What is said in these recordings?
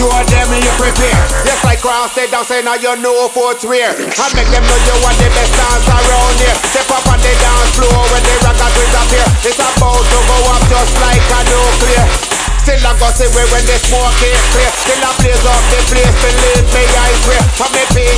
Show them you prepare. Yes, like Cross said down, say now you know footwear. And make them know you are the best dance around here. Step up on the dance floor when the rockers disappear. It's about to go up just like a nuclear. Still I go see where when the smoke is clear Still I blaze up the place leave me I swear From me pain,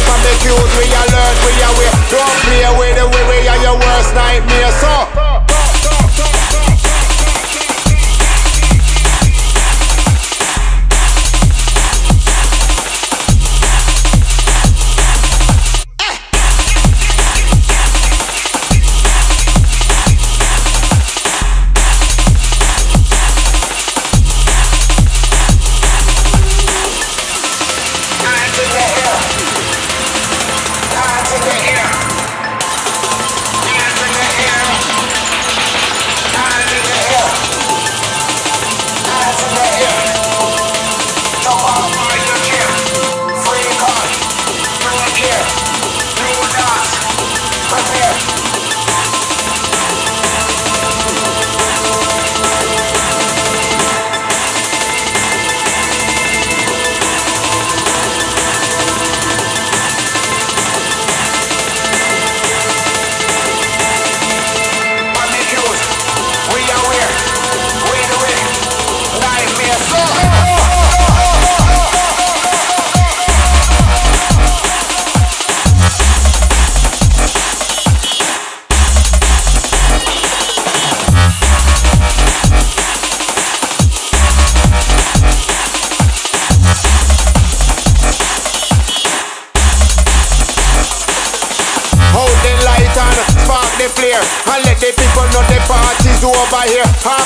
the flare and let the people know the party's over here. Huh?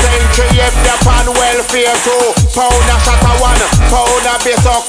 Entry if the pan welfare too. Pound a shot a one, pound a base up.